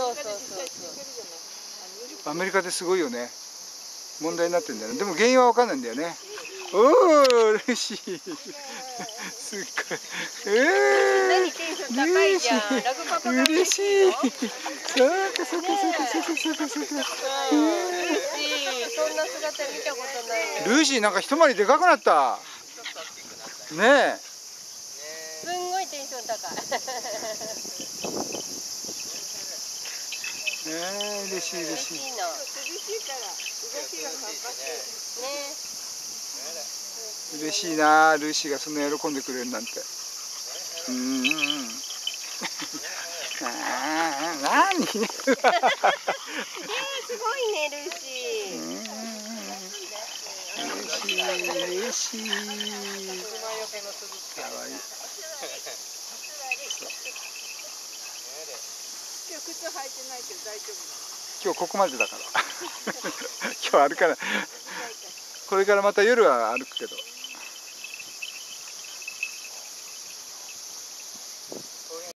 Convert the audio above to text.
そうそうそうアメリカですごいよね。問題になってんだよね。でも原因は分かんないんだよね。おお嬉しい。すっごい。えー嬉し嬉しい。のそうかそうかそうかそうかそうかそうかそんな姿見たことないよルーシーなんか一回りでかくなった。ねえ。すんごいテンション高いね。え嬉しい嬉嬉ししい。いなね嬉しいなルーシーがそんな喜んでくれるなんて。うーん。あー何？えー、すごいねルーシー嬉しい嬉しいかわいい今日靴履いてないけど大丈夫今日ここまでだから。今日歩かない。これからまた夜は歩くけど。